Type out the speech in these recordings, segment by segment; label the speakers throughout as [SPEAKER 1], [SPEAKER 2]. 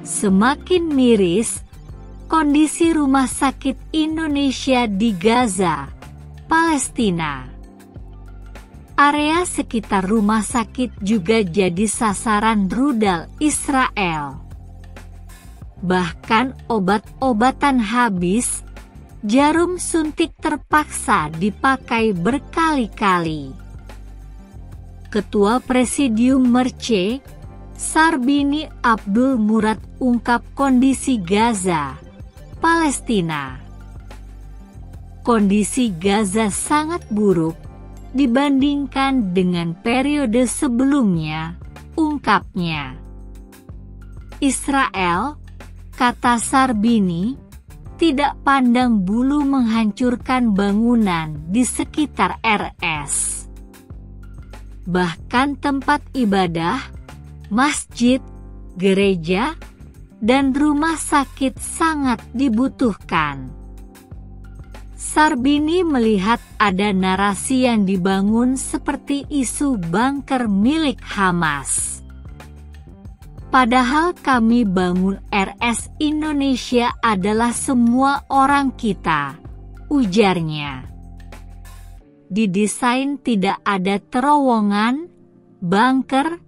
[SPEAKER 1] semakin miris kondisi rumah sakit Indonesia di Gaza, Palestina. Area sekitar rumah sakit juga jadi sasaran rudal Israel. Bahkan obat-obatan habis, jarum suntik terpaksa dipakai berkali-kali. Ketua Presidium Merce, Sarbini Abdul Murad ungkap kondisi Gaza, Palestina. Kondisi Gaza sangat buruk dibandingkan dengan periode sebelumnya, ungkapnya. Israel, kata Sarbini, tidak pandang bulu menghancurkan bangunan di sekitar RS bahkan tempat ibadah, masjid, gereja, dan rumah sakit sangat dibutuhkan. Sarbini melihat ada narasi yang dibangun seperti isu bunker milik Hamas. Padahal kami bangun RS Indonesia adalah semua orang kita, ujarnya didesain tidak ada terowongan, bunker,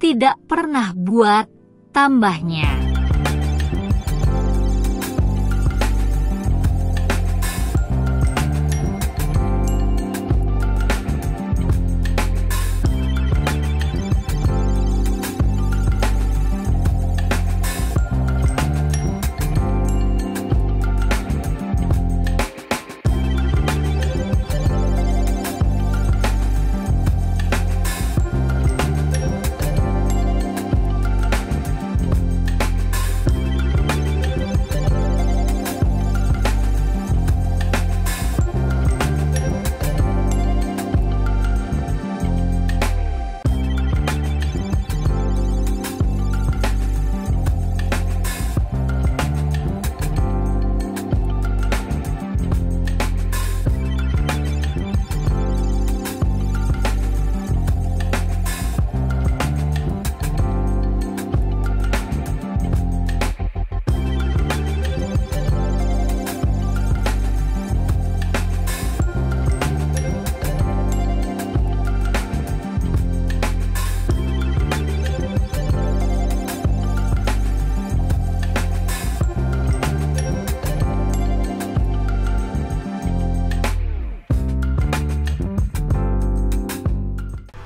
[SPEAKER 1] tidak pernah buat, tambahnya.